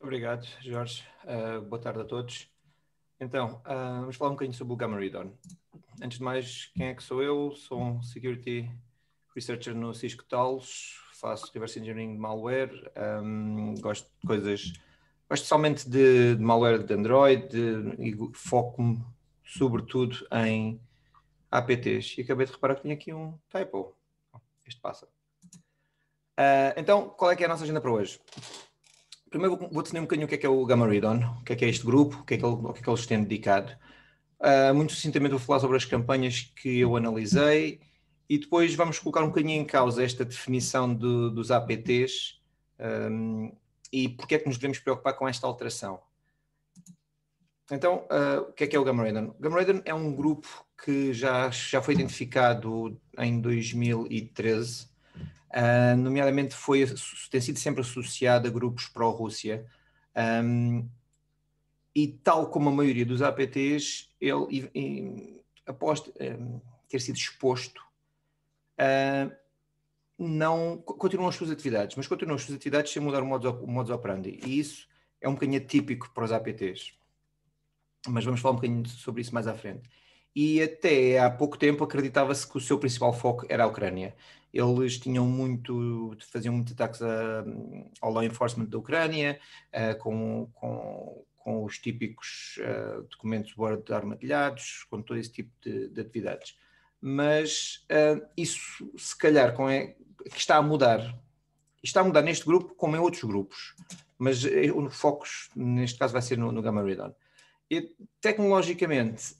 Obrigado, Jorge. Uh, boa tarde a todos. Então, uh, vamos falar um bocadinho sobre o Gamma Redon. Antes de mais, quem é que sou eu? Sou um Security Researcher no Cisco Talos, faço Reverse Engineering de Malware, um, gosto de coisas, gosto especialmente de, de malware de Android de, e foco-me sobretudo em APTs. E acabei de reparar que tinha aqui um typo. Este passa. Uh, então, qual é que é a nossa agenda para hoje? Primeiro vou, definir um bocadinho o que é que é o Gamma Redon, o que é que é este grupo, o que é que, ele, o que, é que eles têm dedicado. Uh, muito sucintamente vou falar sobre as campanhas que eu analisei e depois vamos colocar um bocadinho em causa esta definição do, dos APTs um, e porque é que nos devemos preocupar com esta alteração. Então, uh, o que é que é o Gamma Radon? Gamma Radon é um grupo que já, já foi identificado em 2013 Uh, nomeadamente foi, tem sido sempre associado a grupos pró-Rússia. Um, e tal como a maioria dos APTs, ele, após um, ter sido exposto, uh, não continuam as suas atividades, mas continuam as suas atividades sem mudar o modus, o modus operandi. E isso é um bocadinho típico para os APTs. Mas vamos falar um bocadinho sobre isso mais à frente. E até há pouco tempo acreditava-se que o seu principal foco era a Ucrânia eles tinham muito, faziam muitos ataques a, ao law enforcement da Ucrânia, uh, com, com, com, os típicos uh, documentos Word armadilhados, com todo esse tipo de, de atividades. Mas uh, isso, se calhar, com é, que está a mudar. Está a mudar neste grupo como em outros grupos, mas o foco, neste caso, vai ser no, no Gamma Radon. E, tecnologicamente,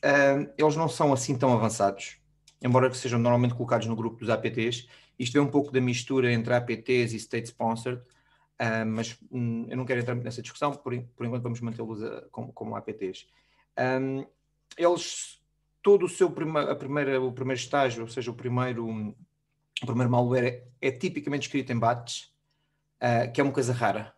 eles não são assim tão avançados, embora sejam normalmente colocados no grupo dos APTs, isto é um pouco da mistura entre APTs e State Sponsored, uh, mas um, eu não quero entrar nessa discussão, por, por enquanto vamos mantê-los uh, como, como, APTs. Um, eles, todo o seu prima, a primeira, o primeiro estágio, ou seja, o primeiro, o primeiro malware é, é tipicamente escrito em batch, uh, que é uma coisa rara.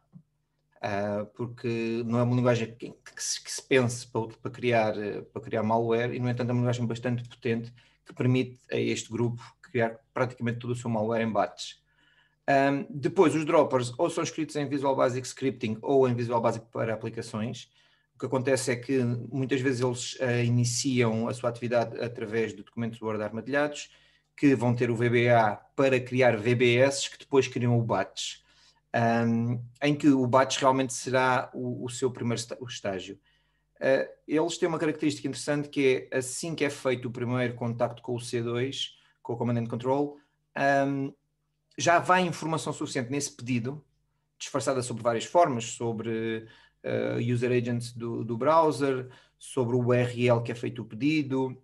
Uh, porque não é uma linguagem que, que, se, que se, pense para, para, criar, para criar malware e, no entanto, é uma linguagem bastante potente que permite a este grupo criar praticamente todo o seu malware em batches. Um, depois, os droppers ou são escritos em Visual Basic Scripting ou em Visual Basic para aplicações. O que acontece é que muitas vezes eles uh, iniciam a sua atividade através de documentos Word armadilhados, que vão ter o VBA para criar VBS, que depois criam o batch, um, em que o batch realmente será o, o seu primeiro estágio. Uh, eles têm uma característica interessante que é assim que é feito o primeiro contacto com o C2, com o Command and Control, um, já vai informação suficiente nesse pedido, disfarçada sobre várias formas, sobre uh, user agents do, do, browser, sobre o URL que é feito o pedido.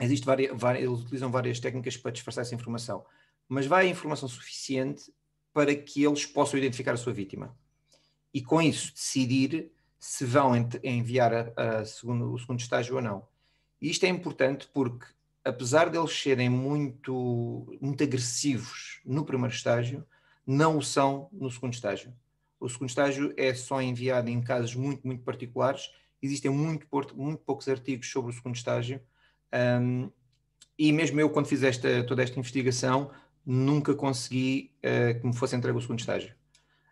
Existe várias, várias, eles utilizam várias técnicas para disfarçar essa informação, mas vai informação suficiente para que eles possam identificar a sua vítima. E com isso decidir se vão enviar a, a segundo, o segundo estágio ou não. E isto é importante porque apesar deles serem muito, muito agressivos no primeiro estágio, não o são no segundo estágio. O segundo estágio é só enviado em casos muito, muito particulares. Existem muito, muito poucos artigos sobre o segundo estágio. Um, e mesmo eu, quando fiz esta, toda esta investigação, nunca consegui uh, que me fosse entregue o segundo estágio.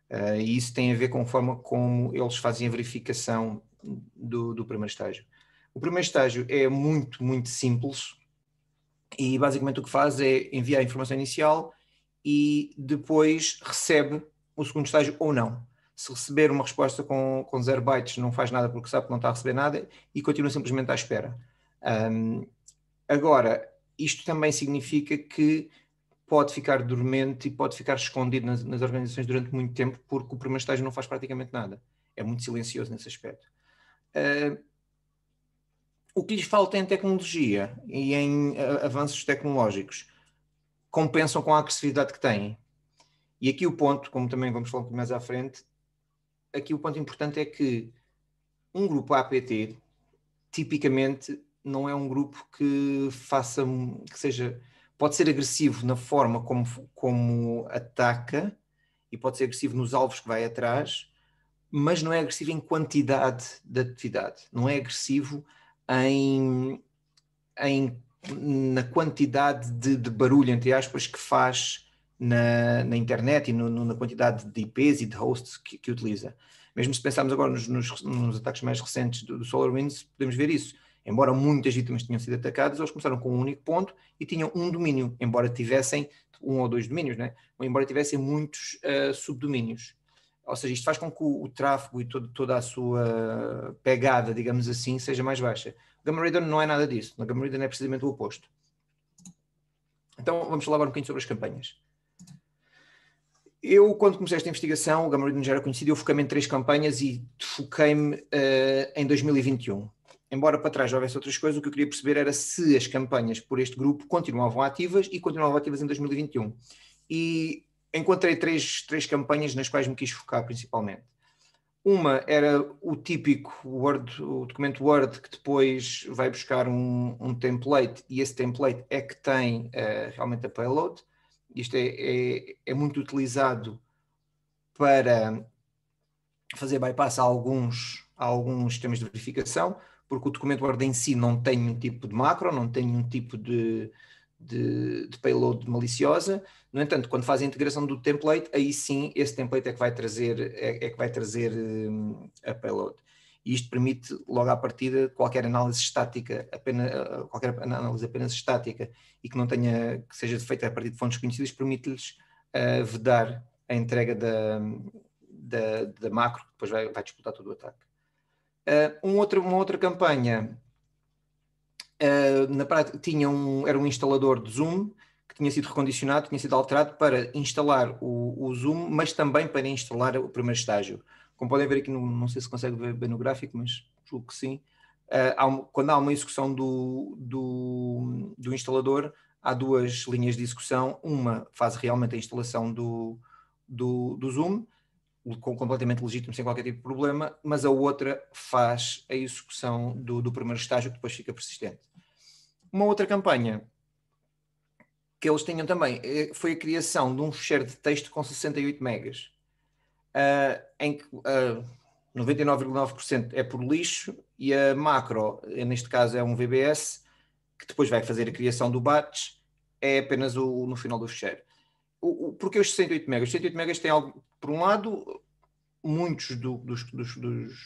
Uh, e isso tem a ver com a forma como eles fazem a verificação do, do primeiro estágio. O primeiro estágio é muito, muito simples, e basicamente o que faz é enviar a informação inicial e depois recebe o segundo estágio ou não. Se receber uma resposta com, com zero bytes, não faz nada porque sabe que não está a receber nada e continua simplesmente à espera. Um, agora, isto também significa que pode ficar dormente e pode ficar escondido nas, nas, organizações durante muito tempo porque o primeiro estágio não faz praticamente nada. É muito silencioso nesse aspecto. Uh, o que lhes falta em tecnologia e em uh, avanços tecnológicos compensam com a agressividade que têm. E aqui o ponto, como também vamos falar mais à frente, aqui o ponto importante é que um grupo APT tipicamente não é um grupo que faça, que seja, pode ser agressivo na forma como, como ataca e pode ser agressivo nos alvos que vai atrás, mas não é agressivo em quantidade de atividade, não é agressivo em, em, na quantidade de, de, barulho, entre aspas, que faz na, na internet e no, no, na quantidade de IPs e de hosts que, que, utiliza. Mesmo se pensarmos agora nos, nos, nos ataques mais recentes do, do SolarWinds, podemos ver isso. Embora muitas vítimas tenham sido atacadas, eles começaram com um único ponto e tinham um domínio, embora tivessem um ou dois domínios, né? embora tivessem muitos uh, subdomínios. Ou seja, isto faz com que o, o tráfego e todo, toda a sua pegada, digamos assim, seja mais baixa. O Gamma Radon não é nada disso. O Gamma Radon é precisamente o oposto. Então, vamos falar um bocadinho sobre as campanhas. Eu, quando comecei esta investigação, o Gamma Radon já era conhecido, eu foquei-me em três campanhas e foquei-me uh, em 2021. Embora para trás houvesse outras coisas, o que eu queria perceber era se as campanhas por este grupo continuavam ativas e continuavam ativas em 2021. E encontrei três, três campanhas nas quais me quis focar principalmente. Uma era o típico Word, o documento Word que depois vai buscar um, um template e esse template é que tem uh, realmente a payload. Isto é, é, é, muito utilizado para fazer bypass a alguns, a alguns sistemas de verificação, porque o documento Word em si não tem nenhum tipo de macro, não tem nenhum tipo de, de, de, payload maliciosa. No entanto, quando faz a integração do template, aí sim esse template é que vai trazer, é, é que vai trazer um, a payload. E isto permite, logo à partida, qualquer análise estática, apenas, qualquer análise apenas estática e que não tenha, que seja feita a partir de fontes conhecidas, permite-lhes uh, vedar a entrega da, da, da, macro, que depois vai, vai disputar todo o ataque. Uh, um outro, uma outra campanha uh, na prática tinha um, era um instalador de Zoom que tinha sido recondicionado, tinha sido alterado para instalar o, o Zoom, mas também para instalar o primeiro estágio. Como podem ver aqui, não, não sei se consegue ver bem no gráfico, mas julgo que sim. Uh, há quando há uma execução do, do, do, instalador, há duas linhas de execução. Uma faz realmente a instalação do, do, do Zoom, completamente legítimo, sem qualquer tipo de problema, mas a outra faz a execução do, do primeiro estágio, que depois fica persistente. Uma outra campanha que eles tinham também eh, foi a criação de um fecheiro de texto com 68 megas, uh, em que uh, 99,9% é por lixo e a macro, neste caso é um VBS, que depois vai fazer a criação do batch, é apenas o, no final do fecheiro o, o, porque os 68 megas? Os 68 megas têm algo, por um lado, muitos do, dos, dos, dos,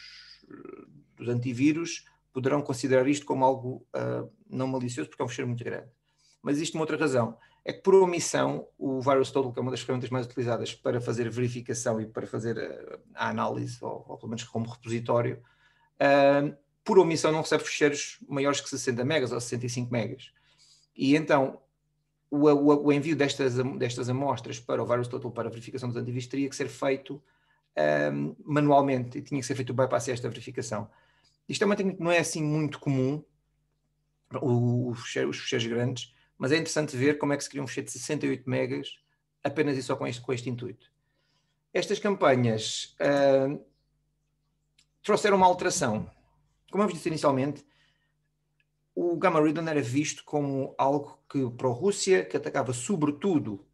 dos, antivírus poderão considerar isto como algo uh, não malicioso, porque é um fecheiro muito grande. Mas existe uma outra razão, é que por omissão o Virus Total, que é uma das ferramentas mais utilizadas para fazer verificação e para fazer a, a análise, ou, ou, pelo menos como repositório, uh, por omissão não recebe fecheiros maiores que 60 megas ou 65 megas. E então o, o, o, envio destas, destas amostras para o Virus Total para a verificação dos antivírus teria que ser feito manualmente e tinha que ser feito o bypass a esta verificação. Isto é uma técnica que não é assim muito comum, os os fecheiros grandes, mas é interessante ver como é que se cria um fecheiro de 68 megas apenas e só com este, com este intuito. Estas campanhas uh, trouxeram uma alteração. Como eu vos disse inicialmente, o Gamma Ridon era visto como algo que para a Rússia, que atacava sobretudo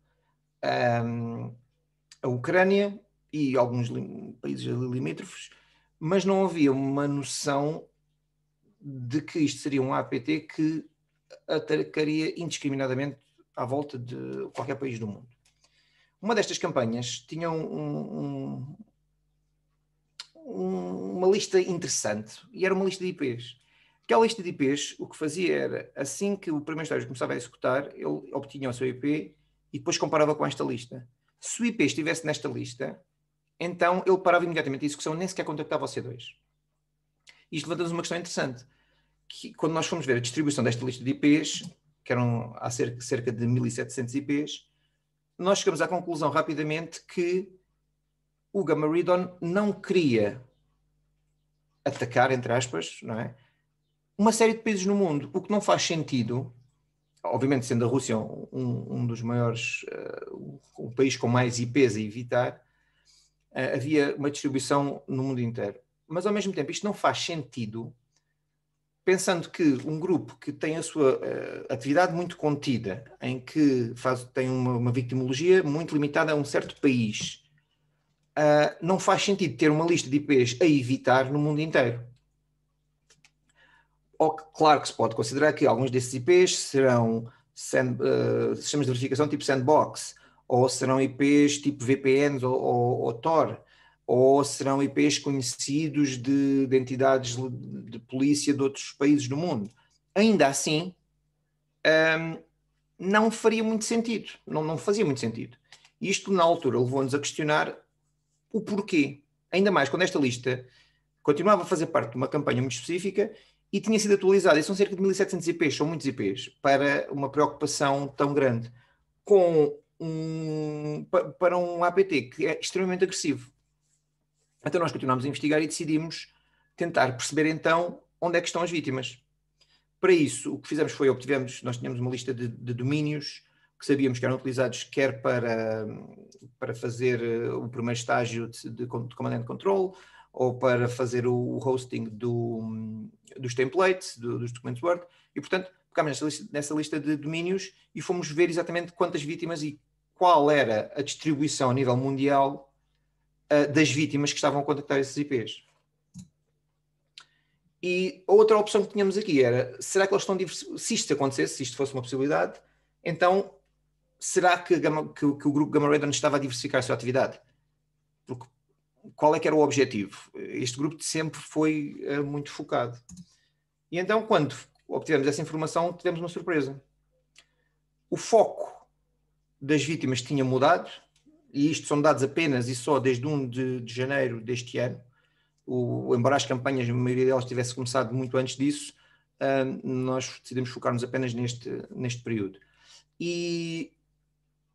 um, a Ucrânia e alguns países limítrofes, mas não havia uma noção de que isto seria um APT que atacaria indiscriminadamente à volta de qualquer país do mundo. Uma destas campanhas tinha um, um, uma lista interessante e era uma lista de IPs. Aquela lista de IPs, o que fazia era, assim que o primeiro estágio começava a executar, ele obtinha o seu IP e depois comparava com esta lista. Se o IP estivesse nesta lista, então ele parava imediatamente a execução, nem sequer contactava o C2. Isto levanta-nos uma questão interessante, que quando nós fomos ver a distribuição desta lista de IPs, que eram há cerca, de 1700 IPs, nós chegamos à conclusão rapidamente que o Gamma Ridon não queria atacar, entre aspas, não é? uma série de países no mundo, o que não faz sentido, obviamente sendo a Rússia um, um dos maiores, uh, o país com mais IPs a evitar, uh, havia uma distribuição no mundo inteiro. Mas ao mesmo tempo isto não faz sentido pensando que um grupo que tem a sua uh, atividade muito contida, em que faz, tem uma, uma victimologia muito limitada a um certo país, uh, não faz sentido ter uma lista de IPs a evitar no mundo inteiro. Claro que se pode considerar que alguns desses IPs serão sand, uh, sistemas de verificação tipo sandbox, ou serão IPs tipo VPNs ou, ou, ou Tor, ou serão IPs conhecidos de, de entidades de polícia de outros países do mundo. Ainda assim, um, não faria muito sentido, não, não fazia muito sentido. Isto, na altura, levou-nos a questionar o porquê. Ainda mais quando esta lista continuava a fazer parte de uma campanha muito específica e tinha sido atualizada. E são cerca de 1.700 IPs, são muitos IPs, para uma preocupação tão grande. Com um, para um APT que é extremamente agressivo. Então nós continuamos a investigar e decidimos tentar perceber então onde é que estão as vítimas. Para isso, o que fizemos foi obtivemos, nós tínhamos uma lista de, de domínios que sabíamos que eram utilizados quer para, para fazer eh, o primeiro estágio de, de, de command and control, ou para fazer o hosting do, dos templates, do, dos documentos Word, e portanto ficámos nessa lista, nessa lista de domínios e fomos ver exatamente quantas vítimas e qual era a distribuição a nível mundial uh, das vítimas que estavam a contactar esses IPs. E a outra opção que tínhamos aqui era, será que eles estão se isto acontecesse, se isto fosse uma possibilidade, então será que, Gama, que, que o grupo Gamma Ray estava a diversificar a sua atividade? Porque qual é que era o objetivo? Este grupo sempre foi uh, muito focado. E então, quando obtivemos essa informação, tivemos uma surpresa. O foco das vítimas tinha mudado, e isto são dados apenas e só desde 1 de, de janeiro deste ano, o, embora as campanhas, a maioria delas tivesse começado muito antes disso, uh, nós decidimos focar-nos apenas neste, neste período. E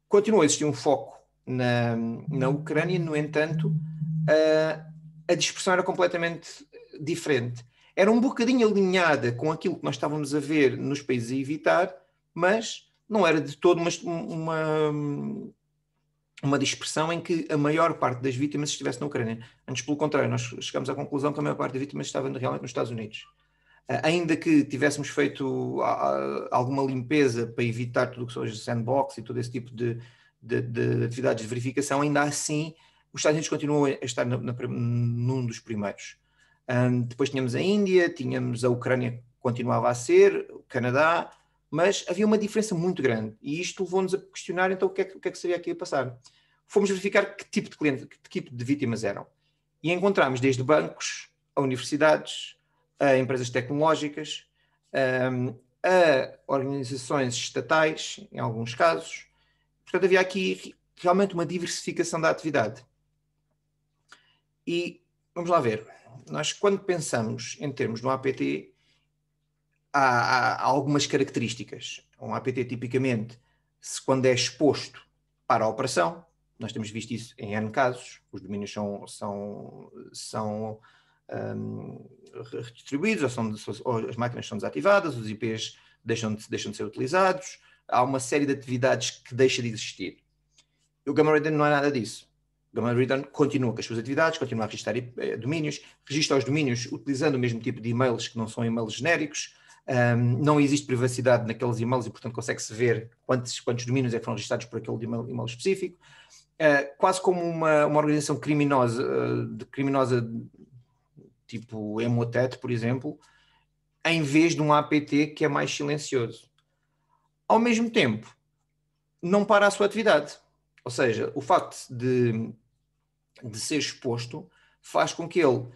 continua a existir um foco na, na Ucrânia, no entanto, uh, a dispersão era completamente diferente. Era um bocadinho alinhada com aquilo que nós estávamos a ver nos países a evitar, mas não era de todo uma, uma uma dispersão em que a maior parte das vítimas estivesse na Ucrânia. Antes, pelo contrário, nós chegamos à conclusão que a maior parte das vítimas estava realmente nos Estados Unidos. Uh, ainda que tivéssemos feito uh, alguma limpeza para evitar tudo o que seja sandbox e todo esse tipo de, de, de, atividades de verificação, ainda assim os Estados Unidos continuam a estar na, na, num dos primeiros. Um, depois tínhamos a Índia, tínhamos a Ucrânia continuava a ser, o Canadá, mas havia uma diferença muito grande e isto levou-nos a questionar então o que, é, o que é que seria aqui a passar. Fomos verificar que tipo de cliente, que tipo de vítimas eram e encontramos desde bancos, a universidades, a empresas tecnológicas, a organizações estatais, em alguns casos. Portanto, havia aqui realmente uma diversificação da atividade. E vamos lá ver. Nós, quando pensamos em termos do APT, há, há, algumas características. Um APT, tipicamente, se quando é exposto para a operação, nós temos visto isso em N casos, os domínios são, são, são um, redistribuídos, ou, são, ou as máquinas são desativadas, os IPs deixam de, deixam de ser utilizados, há uma série de atividades que deixa de existir. O Gamma Ray não é nada disso. O Gamma Ray continua com as suas atividades, continua a registrar eh, domínios, registra os domínios utilizando o mesmo tipo de e-mails que não são e-mails genéricos, um, não existe privacidade naqueles e-mails e, portanto, consegue-se ver quantos, quantos domínios é foram registrados por aquele e-mail, e-mail específico. Uh, quase como uma, uma organização criminosa, uh, de criminosa tipo Emotet, por exemplo, em vez de um APT que é mais silencioso. Ao mesmo tempo, não para a sua atividade. Ou seja, o facto de, de ser exposto faz com que ele,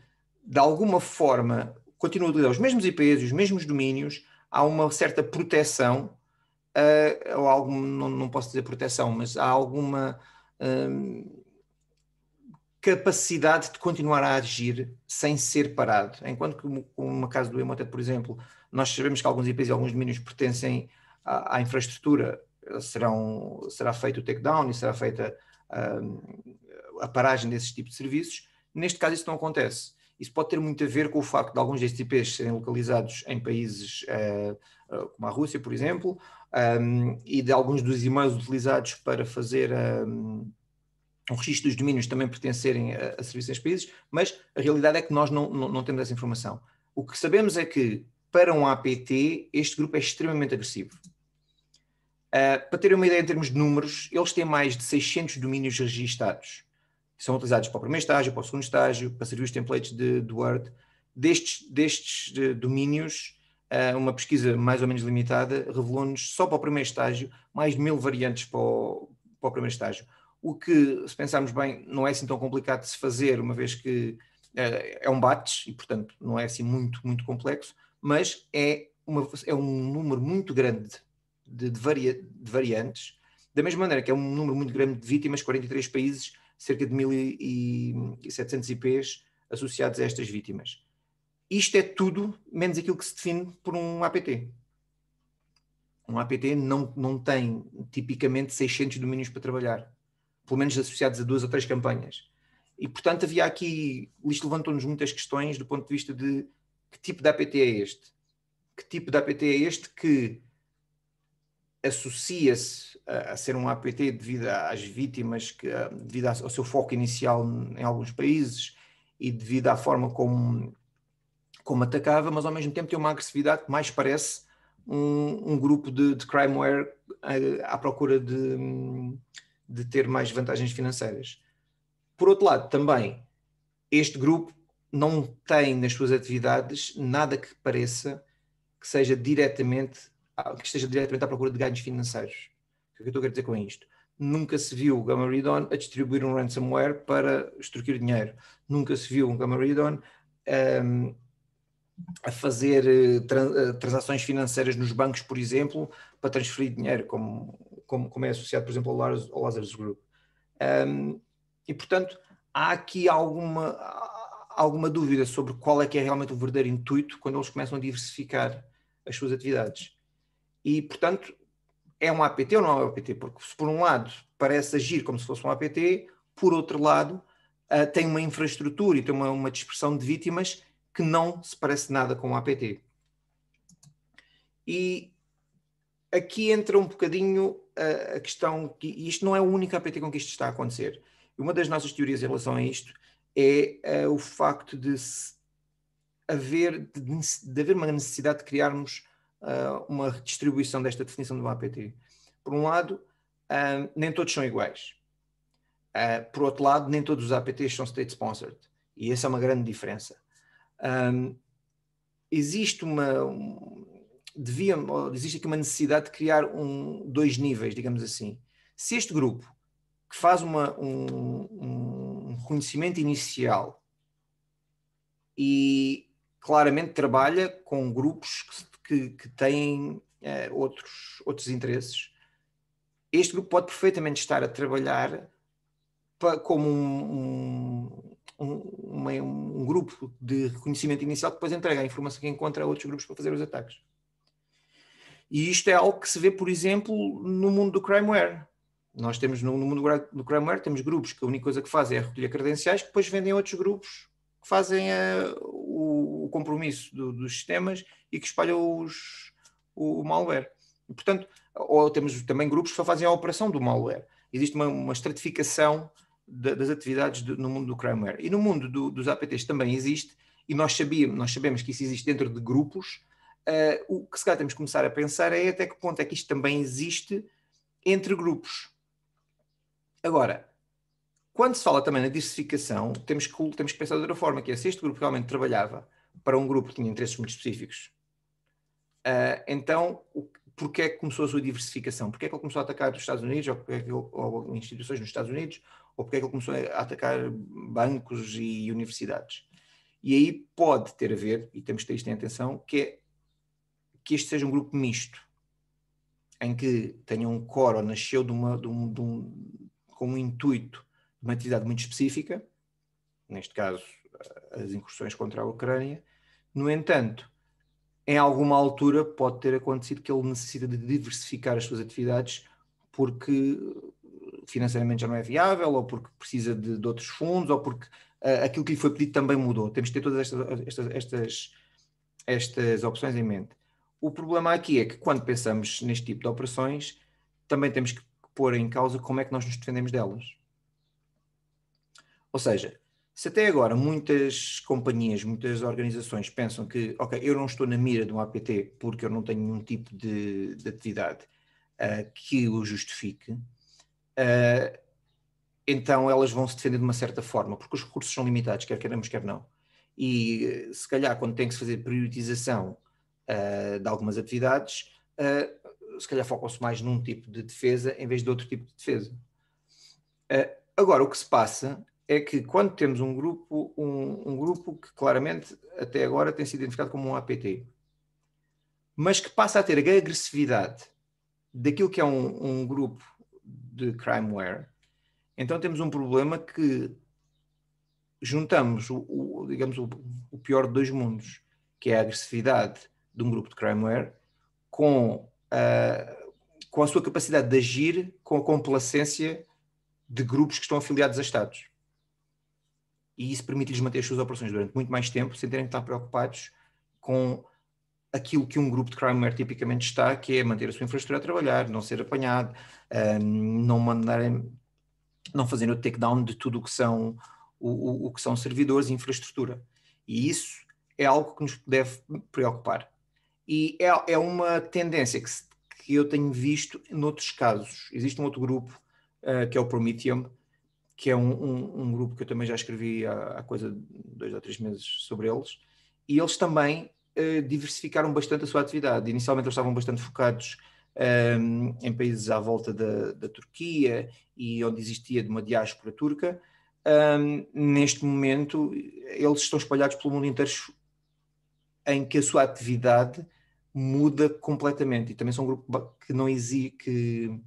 de alguma forma, continua a utilizar os mesmos IPs os mesmos domínios, há uma certa proteção, uh, ou algum, não, não, posso dizer proteção, mas há alguma uh, capacidade de continuar a agir sem ser parado. Enquanto que, como no caso do Emotet, por exemplo, nós sabemos que alguns IPs e alguns domínios pertencem à, à infraestrutura, serão, será feito o takedown e será feita uh, a paragem desses tipos de serviços. Neste caso, isso não acontece. Isso pode ter muito a ver com o facto de alguns destes IPs serem localizados em países uh, como a Rússia, por exemplo, um, e de alguns dos e-mails utilizados para fazer um, o registro dos domínios também pertencerem a, a serviços nestes países, mas a realidade é que nós não, não, não temos essa informação. O que sabemos é que, para um APT, este grupo é extremamente agressivo. Uh, para terem uma ideia em termos de números, eles têm mais de 600 domínios registados são utilizados para o primeiro estágio, para o segundo estágio, para servir os templates de, de Word. Destes, destes de domínios, uh, uma pesquisa mais ou menos limitada revelou-nos só para o primeiro estágio mais de mil variantes para o, para o primeiro estágio. o que, se pensarmos bem, não é assim tão complicado de se fazer, uma vez que é, é um bates e, portanto, não é assim muito, muito complexo, mas é, uma, é um número muito grande de, de, varia, de variantes, da mesma maneira que é um número muito grande de vítimas, 43 países, cerca de 1.700 IPs associados a estas vítimas. Isto é tudo menos aquilo que se define por um APT. Um APT não, não tem tipicamente 600 domínios para trabalhar, pelo menos associados a duas ou três campanhas. E, portanto, havia aqui, isto levantou-nos muitas questões do ponto de vista de que tipo de APT é este? Que tipo de APT é este que associa-se a, a, ser um APT devido às vítimas, que, devido ao seu foco inicial em alguns países e devido à forma como, como atacava, mas ao mesmo tempo tem uma agressividade que mais parece um, um grupo de, de crimeware à, à procura de, de ter mais vantagens financeiras. Por outro lado, também, este grupo não tem nas suas atividades nada que pareça que seja diretamente, que esteja diretamente à procura de ganhos financeiros. O que é que eu estou a querer dizer com isto? Nunca se viu o Gamma Redon a distribuir um ransomware para extorquir dinheiro. Nunca se viu um Gamma Redon um, a fazer uh, transações financeiras nos bancos, por exemplo, para transferir dinheiro, como, como, como é associado, por exemplo, ao Lazarus Group. Um, e, portanto, há aqui alguma, alguma dúvida sobre qual é que é realmente o verdadeiro intuito quando eles começam a diversificar as suas atividades. E, portanto, é um APT ou não é um APT? Porque, se por um lado parece agir como se fosse um APT, por outro lado, uh, tem uma infraestrutura e tem uma, uma dispersão de vítimas que não se parece nada com um APT. E aqui entra um bocadinho a, a questão que isto não é o único APT com que isto está a acontecer. Uma das nossas teorias em relação a isto é uh, o facto de haver, de, de, haver uma necessidade de criarmos uh, uma distribuição desta definição do APT. Por um lado, uh, nem todos são iguais. por outro lado, nem todos os APTs são state-sponsored. E essa é uma grande diferença. Um, existe uma. Um, devia, existe aqui uma necessidade de criar um, dois níveis, digamos assim. Se este grupo que faz uma, um, um reconhecimento inicial e claramente trabalha com grupos que, que têm eh, outros, outros interesses. Este grupo pode perfeitamente estar a trabalhar para, como um, um, uma, um, grupo de reconhecimento inicial que depois entrega a informação que encontra a outros grupos para fazer os ataques. E isto é algo que se vê, por exemplo, no mundo do crimeware. Nós temos no, no mundo do crimeware, temos grupos que a única coisa que fazem é recolher credenciais, que depois vendem a outros grupos que fazem uh, o, o, compromisso do, dos sistemas e que espalham os, o, o, malware. E, portanto, ou temos também grupos que fazem a operação do malware. Existe uma, uma estratificação de, das atividades de, no mundo do crimeware. E no mundo do, dos APTs também existe, e nós sabíamos, nós sabemos que isso existe dentro de grupos. Uh, o que se calhar temos que começar a pensar é até que ponto é que isto também existe entre grupos. Agora, quando se fala também na diversificação, temos que, temos que pensar de outra forma, que é se este grupo realmente trabalhava para um grupo que tinha interesses muito específicos, uh, então o, porquê é que começou a sua diversificação? Porquê é que ele começou a atacar os Estados Unidos, ou, porquê é que ou instituições nos Estados Unidos, ou porquê é que ele começou a atacar bancos e universidades? E aí pode ter a ver, e temos que ter isto em atenção, que é que este seja um grupo misto, em que tenha um core ou nasceu de uma, de um, de um, com um intuito uma atividade muito específica, neste caso as incursões contra a Ucrânia. No entanto, em alguma altura pode ter acontecido que ele necessita de diversificar as suas atividades porque financeiramente já não é viável, ou porque precisa de, de outros fundos, ou porque uh, aquilo que lhe foi pedido também mudou. Temos que ter todas estas, estas, estas, estas opções em mente. O problema aqui é que quando pensamos neste tipo de operações, também temos que pôr em causa como é que nós nos defendemos delas. Ou seja, se até agora muitas companhias, muitas organizações pensam que, ok, eu não estou na mira de um APT porque eu não tenho nenhum tipo de, de atividade uh, que o justifique, uh, então elas vão se defender de uma certa forma, porque os recursos são limitados, quer queremos, quer não. E se calhar quando tem que se fazer priorização uh, de algumas atividades, se calhar focam-se mais num tipo de defesa em vez de outro tipo de defesa. Agora, o que se passa é que quando temos um grupo, um, um, grupo que claramente até agora tem sido identificado como um APT, mas que passa a ter a agressividade daquilo que é um, um grupo de crimeware, então temos um problema que juntamos o, o digamos o, o, pior de dois mundos, que é a agressividade de um grupo de crimeware com, uh, com a sua capacidade de agir com a complacência de grupos que estão afiliados a Estados. E isso permite-lhes manter as suas operações durante muito mais tempo, sem terem que estar preocupados com aquilo que um grupo de crimeware tipicamente está, que é manter a sua infraestrutura a trabalhar, não ser apanhado, um, não mandarem, não fazerem o takedown de tudo o que são o, o, que são servidores e infraestrutura. E isso é algo que nos deve preocupar. E é, é uma tendência que, se, que eu tenho visto noutros casos. Existe um outro grupo uh, que é o Prometheum, que é um, um, um, grupo que eu também já escrevi há, há coisa de dois ou três meses sobre eles, e eles também uh, diversificaram bastante a sua atividade. Inicialmente eles estavam bastante focados um, ehm, em países à volta da, da, Turquia e onde existia de uma diáspora turca. Ehm, neste momento, eles estão espalhados pelo mundo inteiro em que a sua atividade muda completamente. E também são um grupo que não exige, que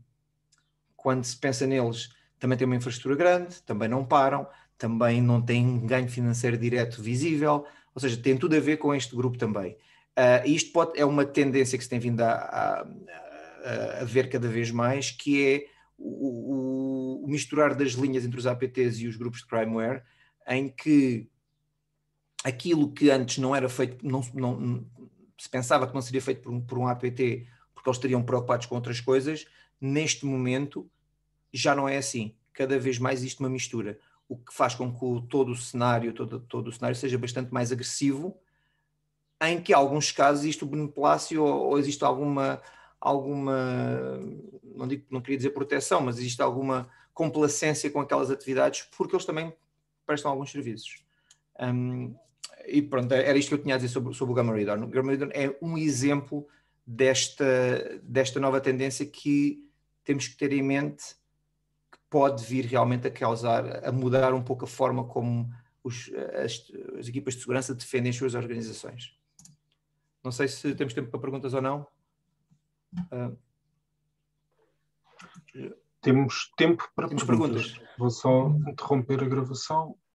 quando se pensa neles, também tem uma infraestrutura grande, também não param, também não têm um ganho financeiro direto visível, ou seja, tem tudo a ver com este grupo também. Uh, isto pode, é uma tendência que se tem vindo a, a, a ver cada vez mais, que é o, o, misturar das linhas entre os APTs e os grupos de crimeware, em que aquilo que antes não era feito, não, não, se pensava que não seria feito por um, por um APT, porque eles estariam preocupados com outras coisas, neste momento já não é assim. Cada vez mais existe uma mistura o que faz com que todo o cenário, todo, todo o cenário seja bastante mais agressivo, em que em alguns casos existe o beneplácio ou, ou existe alguma, alguma não, digo, não queria dizer proteção, mas existe alguma complacência com aquelas atividades, porque eles também prestam alguns serviços. Um, e pronto, era isto que eu tinha a dizer sobre, sobre o Gamma Radar. O Gamma Radar é um exemplo desta, desta nova tendência que temos que ter em mente pode vir realmente a causar, a mudar um pouco a forma como os, as, as, equipas de segurança defendem as suas organizações. Não sei se temos tempo para perguntas ou não. Uh, temos tempo para temos perguntas. perguntas. Vou só interromper a gravação